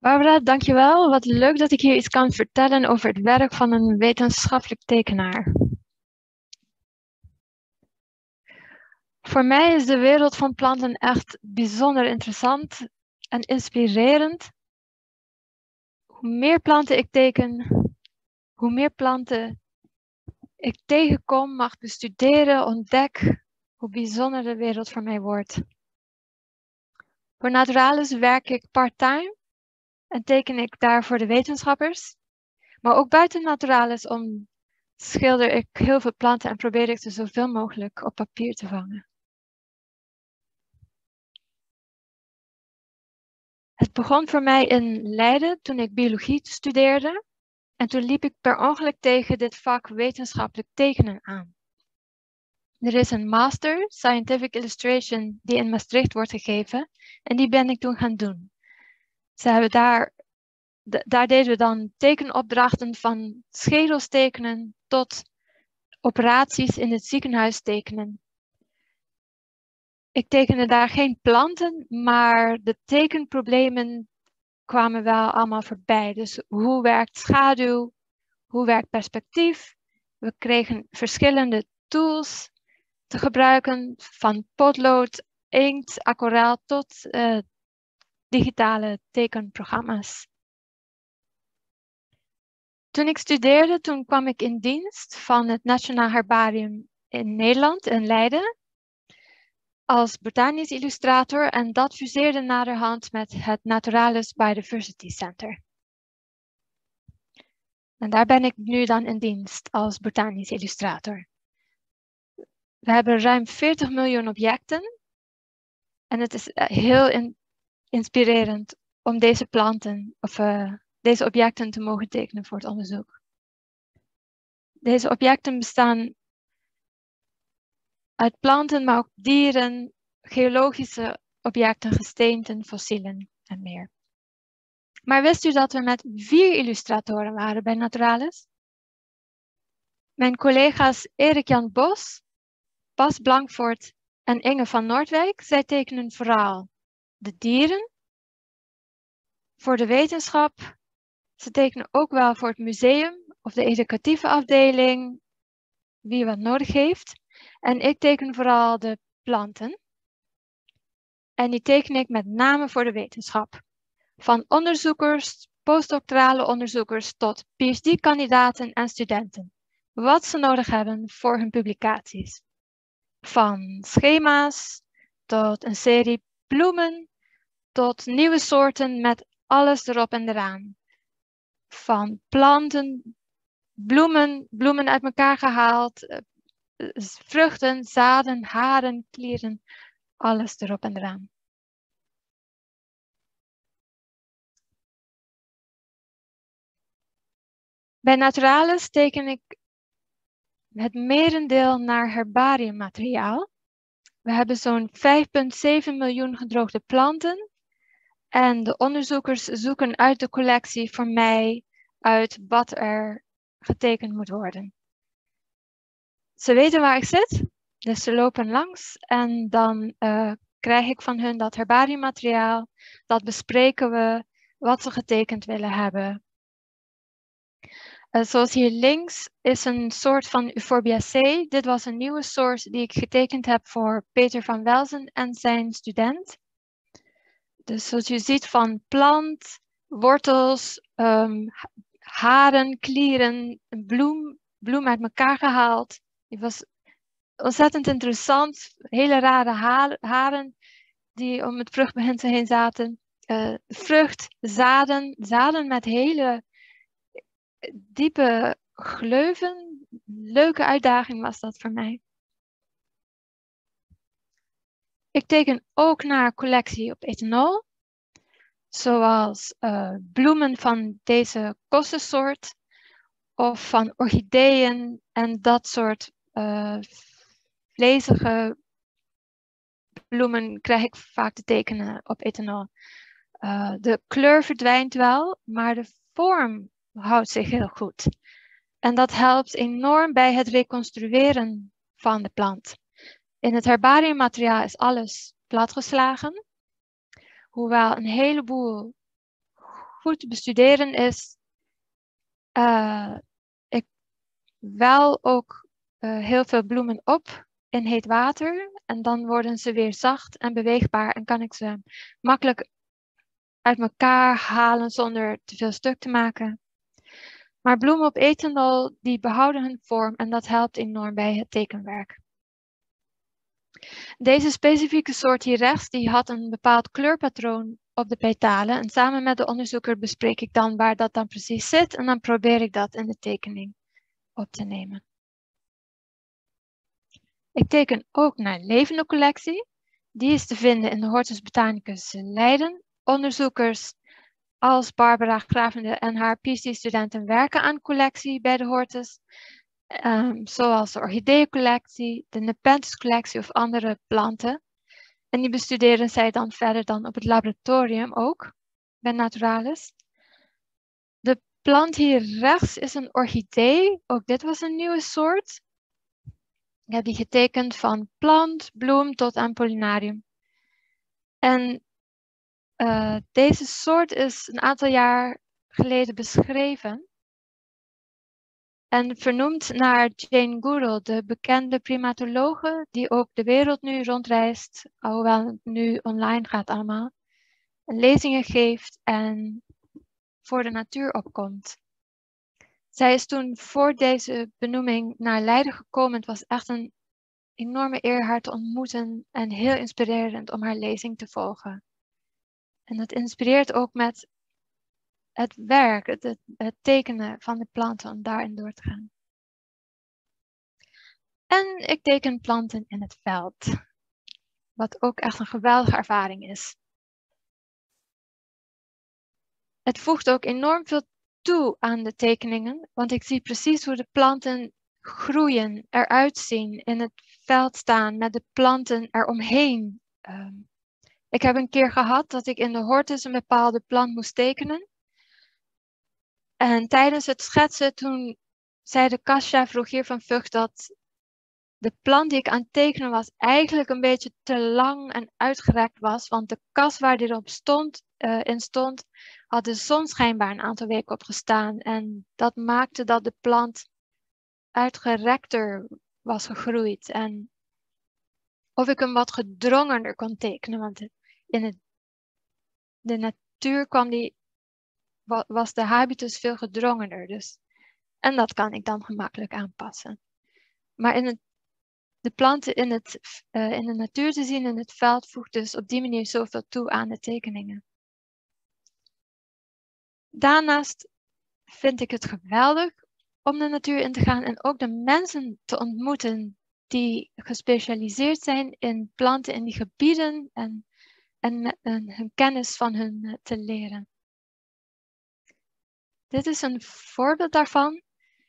Barbara, dankjewel. Wat leuk dat ik hier iets kan vertellen over het werk van een wetenschappelijk tekenaar. Voor mij is de wereld van planten echt bijzonder interessant en inspirerend. Hoe meer planten ik teken, hoe meer planten ik tegenkom, mag bestuderen, ontdek, hoe bijzonder de wereld voor mij wordt. Voor Naturalis werk ik part-time en teken ik daar voor de wetenschappers. Maar ook buiten Naturalis om schilder ik heel veel planten en probeer ik ze zoveel mogelijk op papier te vangen. Het begon voor mij in Leiden toen ik biologie studeerde. En toen liep ik per ongeluk tegen dit vak wetenschappelijk tekenen aan. Er is een master Scientific Illustration die in Maastricht wordt gegeven en die ben ik toen gaan doen. Ze hebben daar, daar deden we dan tekenopdrachten van schedels tekenen tot operaties in het ziekenhuis tekenen. Ik tekende daar geen planten, maar de tekenproblemen kwamen wel allemaal voorbij. Dus hoe werkt schaduw? Hoe werkt perspectief? We kregen verschillende tools te gebruiken, van potlood, inkt, aquarel tot uh, digitale tekenprogramma's. Toen ik studeerde, toen kwam ik in dienst van het Nationaal Herbarium in Nederland, in Leiden, als botanisch illustrator en dat fuseerde naderhand met het Naturalis Biodiversity Center. En daar ben ik nu dan in dienst als botanisch illustrator. We hebben ruim 40 miljoen objecten en het is eh, heel in inspirerend om deze planten of uh, deze objecten te mogen tekenen voor het onderzoek. Deze objecten bestaan uit planten, maar ook dieren, geologische objecten, gesteenten, fossielen en meer. Maar wist u dat we met vier illustratoren waren bij Naturalis? Mijn collega's Erik-Jan Bos, Bas Blankvoort en Inge van Noordwijk, zij tekenen vooral de dieren, voor de wetenschap. Ze tekenen ook wel voor het museum of de educatieve afdeling, wie wat nodig heeft. En ik teken vooral de planten. En die teken ik met name voor de wetenschap. Van onderzoekers, postdoctorale onderzoekers tot PhD-kandidaten en studenten. Wat ze nodig hebben voor hun publicaties. Van schema's tot een serie bloemen tot nieuwe soorten met alles erop en eraan. Van planten, bloemen, bloemen uit elkaar gehaald, eh, vruchten, zaden, haren, klieren, alles erop en eraan. Bij Naturalis teken ik het merendeel naar herbariummateriaal. We hebben zo'n 5,7 miljoen gedroogde planten. En de onderzoekers zoeken uit de collectie voor mij uit wat er getekend moet worden. Ze weten waar ik zit, dus ze lopen langs en dan uh, krijg ik van hun dat herbariummateriaal. Dat bespreken we, wat ze getekend willen hebben. Uh, zoals hier links is een soort van Euphorbiaceae. Dit was een nieuwe soort die ik getekend heb voor Peter van Welzen en zijn student. Dus zoals je ziet van plant, wortels, um, haren, klieren, bloem, bloem uit elkaar gehaald. Die was ontzettend interessant. Hele rare haren die om het vruchtbeginsel heen zaten. Uh, vrucht, zaden, zaden met hele diepe gleuven. Leuke uitdaging was dat voor mij. Ik teken ook naar collectie op ethanol. Zoals uh, bloemen van deze kossensoort. Of van orchideeën en dat soort uh, vlezige bloemen krijg ik vaak te tekenen op ethanol. Uh, de kleur verdwijnt wel, maar de vorm houdt zich heel goed. En dat helpt enorm bij het reconstrueren van de plant. In het herbariummateriaal is alles platgeslagen. Hoewel een heleboel goed te bestuderen is uh, ik wel ook uh, heel veel bloemen op in heet water. En dan worden ze weer zacht en beweegbaar en kan ik ze makkelijk uit elkaar halen zonder te veel stuk te maken. Maar bloemen op ethanol die behouden hun vorm en dat helpt enorm bij het tekenwerk. Deze specifieke soort hier rechts die had een bepaald kleurpatroon op de petalen. En samen met de onderzoeker bespreek ik dan waar dat dan precies zit. En dan probeer ik dat in de tekening op te nemen. Ik teken ook naar levende collectie. Die is te vinden in de Hortus Botanicus Leiden. Onderzoekers als Barbara Gravende en haar PhD-studenten werken aan collectie bij de Hortus. Um, zoals de orchideeëncollectie, de Nepenthes-collectie of andere planten. En die bestuderen zij dan verder dan op het laboratorium ook, bij Naturalis. De plant hier rechts is een orchidee. Ook dit was een nieuwe soort. Ik heb die getekend van plant, bloem tot aan pollinarium. En uh, deze soort is een aantal jaar geleden beschreven. En vernoemd naar Jane Goodall, de bekende primatologe die ook de wereld nu rondreist, alhoewel het nu online gaat allemaal. Lezingen geeft en voor de natuur opkomt. Zij is toen voor deze benoeming naar Leiden gekomen. Het was echt een enorme eer haar te ontmoeten en heel inspirerend om haar lezing te volgen. En het inspireert ook met het werk, het, het, tekenen van de planten om daarin door te gaan. En ik teken planten in het veld. Wat ook echt een geweldige ervaring is. Het voegt ook enorm veel toe aan de tekeningen, want ik zie precies hoe de planten groeien, eruit zien, in het veld staan met de planten eromheen. Um, ik heb een keer gehad dat ik in de hortus een bepaalde plant moest tekenen. En tijdens het schetsen, toen zei de Kasia, vroeg hier van Vught, dat de plant die ik aan het tekenen was eigenlijk een beetje te lang en uitgerekt was. Want de kas waar die erop stond, uh, in stond, had de zon schijnbaar een aantal weken op gestaan. En dat maakte dat de plant uitgerekter was gegroeid. En of ik hem wat gedrongener kon tekenen. Want in de natuur kwam die was de habitus veel gedrongener. Dus. En dat kan ik dan gemakkelijk aanpassen. Maar in het, de planten in, het, uh, in de natuur te zien in het veld voegt dus op die manier zoveel toe aan de tekeningen. Daarnaast vind ik het geweldig om de natuur in te gaan en ook de mensen te ontmoeten die gespecialiseerd zijn in planten in die gebieden en, en, hun kennis van hun eh, te leren. Dit is een voorbeeld daarvan.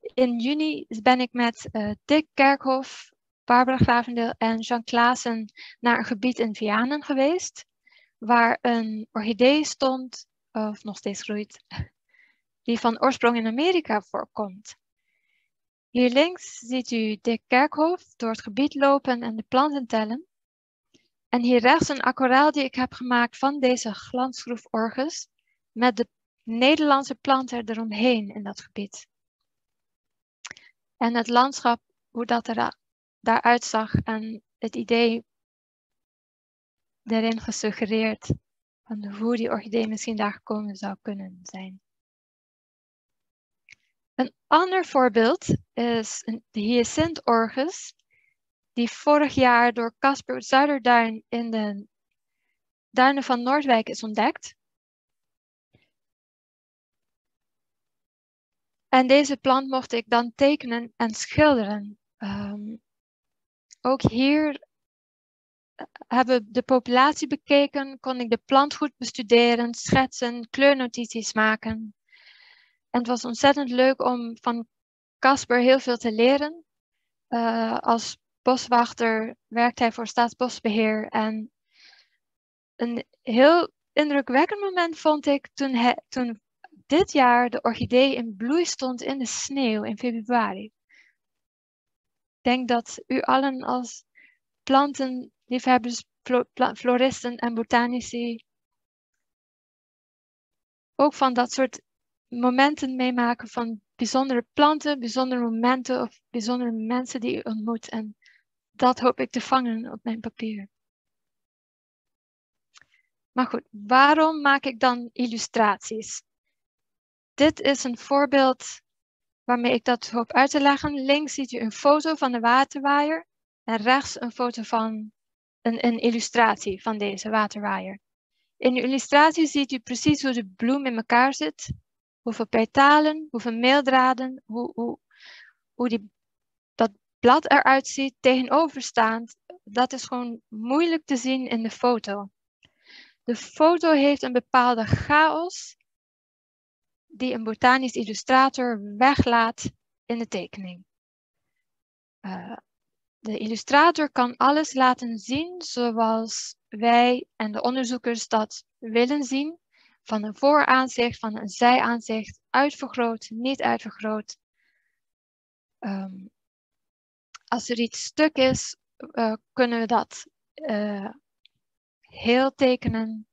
In juni ben ik met uh, Dick Kerkhoff, Barbara Gravendeel en Jean Klaassen naar een gebied in Vianen geweest. Waar een orchidee stond, of nog steeds groeit, die van oorsprong in Amerika voorkomt. Hier links ziet u Dick Kerkhoff door het gebied lopen en de planten tellen. En hier rechts een aquarel die ik heb gemaakt van deze glansgroeforgus met de Nederlandse planten eromheen in dat gebied. En het landschap, hoe dat er daaruit zag en het idee erin gesuggereerd van hoe die orchidee misschien daar gekomen zou kunnen zijn. Een ander voorbeeld is de hyacinthorgus, die vorig jaar door Casper Zuiderduin in de duinen van Noordwijk is ontdekt. En deze plant mocht ik dan tekenen en schilderen. Um, ook hier eh, hebben we de populatie bekeken, kon ik de plant goed bestuderen, schetsen, kleurnotities maken. En het was ontzettend leuk om van Casper heel veel te leren. Uh, als boswachter werkt hij voor Staatsbosbeheer. En een heel indrukwekkend moment vond ik toen, toen dit jaar de orchidee in bloei stond in de sneeuw in februari. Ik denk dat u allen als plantenliefhebbers, floristen en botanici ook van dat soort momenten meemaken van bijzondere planten, bijzondere momenten of bijzondere mensen die u ontmoet. En dat hoop ik te vangen op mijn papier. Maar goed, waarom maak ik dan illustraties? Dit is een voorbeeld waarmee ik dat hoop uit te leggen. Links ziet u een foto van de waterwaaier en rechts een foto van een, een illustratie van deze waterwaaier. In de illustratie ziet u precies hoe de bloem in elkaar zit, hoeveel petalen, hoeveel meeldraden, hoe, hoe, hoe die, blad eruit ziet tegenoverstaand. Dat is gewoon moeilijk te zien in de foto. De foto heeft een bepaalde chaos die een botanisch illustrator weglaat in de tekening. Uh, de illustrator kan alles laten zien zoals wij en de onderzoekers dat willen zien. Van een vooraanzicht, van een zijaanzicht, uitvergroot, niet uitvergroot. Um, als er iets stuk is, uh, kunnen we dat uh, heel tekenen.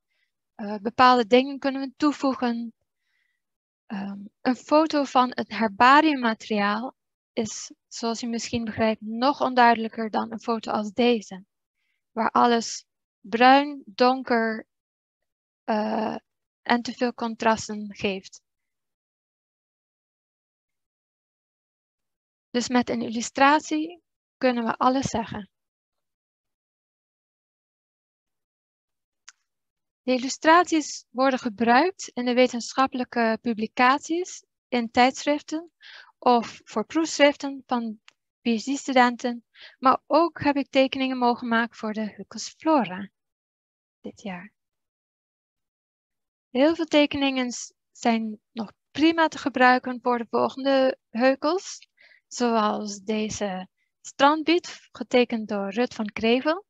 Uh, bepaalde dingen kunnen we toevoegen. Um, een foto van het herbariummateriaal is, zoals u misschien begrijpt, nog onduidelijker dan een foto als deze. Waar alles bruin, donker en te veel contrasten geeft. Dus met een illustratie kunnen we alles zeggen. De illustraties worden gebruikt in de wetenschappelijke publicaties, in tijdschriften of voor proefschriften van PhD-studenten, maar ook heb ik tekeningen mogen maken voor de Hucus Flora dit jaar. Heel veel tekeningen zijn nog prima te gebruiken voor de volgende heukels, zoals deze strandbiet, getekend door Rut van Krevel.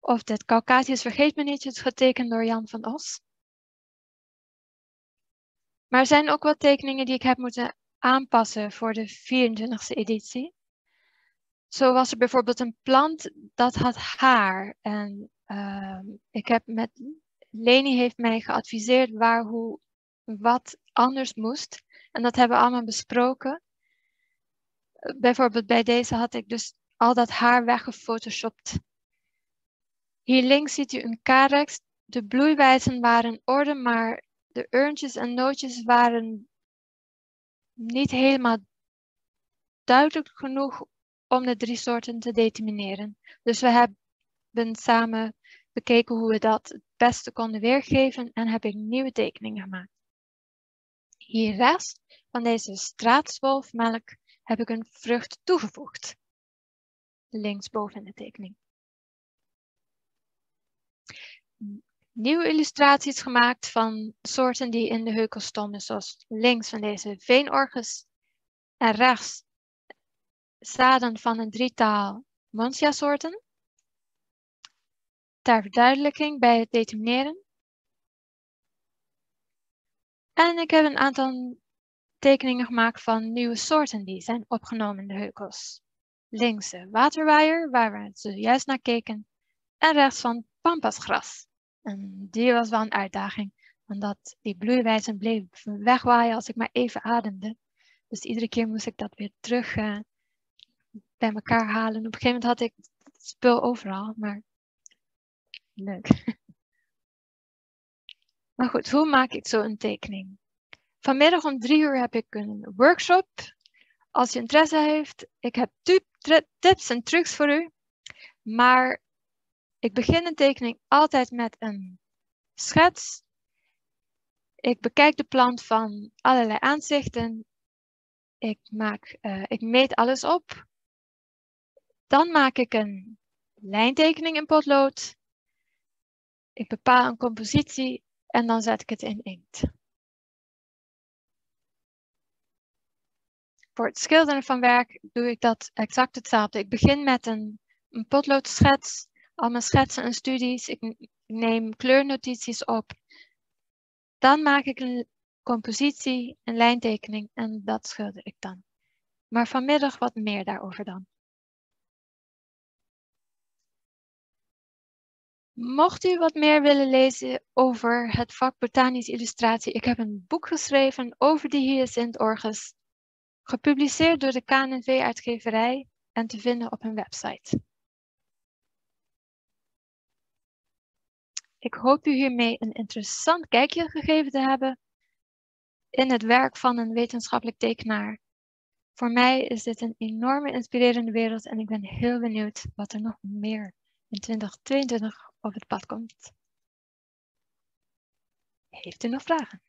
Of dit Caucasisch vergeet me niet, getekend door Jan van Os. Maar er zijn ook wat tekeningen die ik heb moeten aanpassen voor de 24e editie. Zo was er bijvoorbeeld een plant dat had haar. En uh, ik heb met Leni heeft mij geadviseerd waar, hoe, wat anders moest. En dat hebben we allemaal besproken. Bijvoorbeeld bij deze had ik dus al dat haar weggefotoshopt. Hier links ziet u een carex. De bloeiwijzen waren in orde, maar de urntjes en nootjes waren niet helemaal duidelijk genoeg om de drie soorten te determineren. Dus we hebben samen bekeken hoe we dat het beste konden weergeven en heb ik nieuwe tekeningen gemaakt. Hier rechts van deze straatswolfmelk heb ik een vrucht toegevoegd. Linksboven in de tekening. Nieuwe illustraties gemaakt van soorten die in de heukel stonden, zoals links van deze veenorgus en rechts zaden van een drietal Montia soorten. Ter verduidelijking bij het determineren. En ik heb een aantal tekeningen gemaakt van nieuwe soorten die zijn opgenomen in de heukels. Links de waterwaaier, waar we zojuist naar keken. En rechts van pampasgras. En die was wel een uitdaging, omdat die bloeiwijzen bleven wegwaaien als ik maar even ademde. Dus iedere keer moest ik dat weer terug uh, bij elkaar halen. Op een gegeven moment had ik het spul overal, maar leuk. Maar goed, hoe maak ik zo een tekening? Vanmiddag om drie uur heb ik een workshop. Als je interesse heeft, ik heb tips en trucs voor u. Maar ik begin een tekening altijd met een schets. Ik bekijk de plant van allerlei aanzichten. Ik, maak, uh, ik meet alles op. Dan maak ik een lijntekening in potlood. Ik bepaal een compositie en dan zet ik het in inkt. Voor het schilderen van werk doe ik dat exact hetzelfde. Ik begin met een, een potloodschets, al mijn schetsen en studies. Ik neem kleurnotities op. Dan maak ik een compositie, een lijntekening en dat schilder ik dan. Maar vanmiddag wat meer daarover dan. Mocht u wat meer willen lezen over het vak botanische illustratie, ik heb een boek geschreven over de hyacinthorgels, gepubliceerd door de KNV-uitgeverij en te vinden op hun website. Ik hoop u hiermee een interessant kijkje gegeven te hebben in het werk van een wetenschappelijk tekenaar. Voor mij is dit een enorme inspirerende wereld en ik ben heel benieuwd wat er nog meer in 2022 op het pad komt. Heeft u nog vragen?